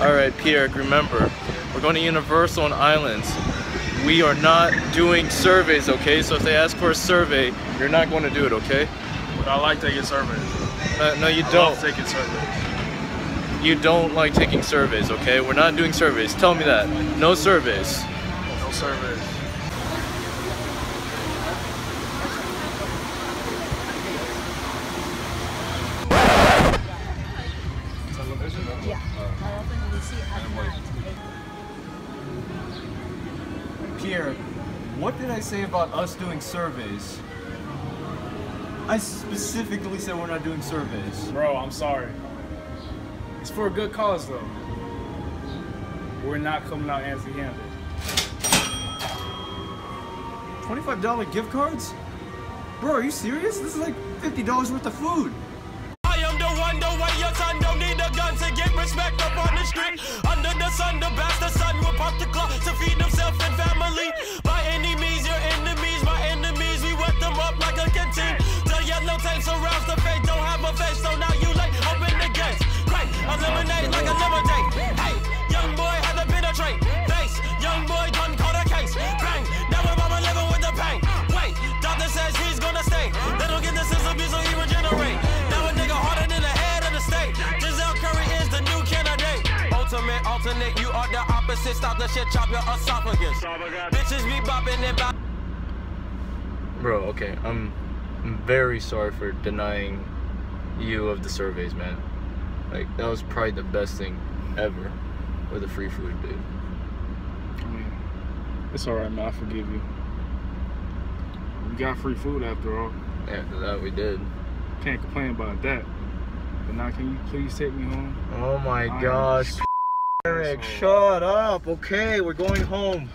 All right, Pierre, remember, we're going to Universal and Islands. We are not doing surveys, okay? So if they ask for a survey, you're not going to do it, okay? But I like taking surveys. Uh, no, you I don't. love taking surveys. You don't like taking surveys, okay? We're not doing surveys. Tell me that. No surveys. No surveys. Pierre, what did I say about us doing surveys? I specifically said we're not doing surveys. Bro, I'm sorry. It's for a good cause though. We're not coming out empty handed. $25 gift cards? Bro, are you serious? This is like $50 worth of food. I am the one, the way your son don't need a gun to get respect up on the street. Under the sun, the bastard son will Ultimate alternate, you are the opposite. Stop the shit, chop your esophagus. Bitches be bopping and bop. Bro, okay, I'm, I'm very sorry for denying you of the surveys, man. Like, that was probably the best thing ever with the free food, dude. I mean, it's alright, man. I forgive you. We got free food after all. Yeah, that we did. Can't complain about that. But now, can you please take me home? Oh my I am gosh. Eric, shut up. Okay, we're going home.